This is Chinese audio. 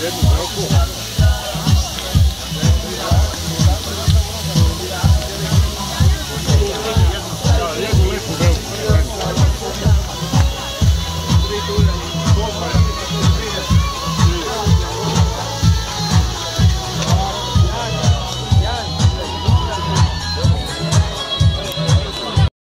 人比较多